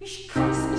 Ich küsse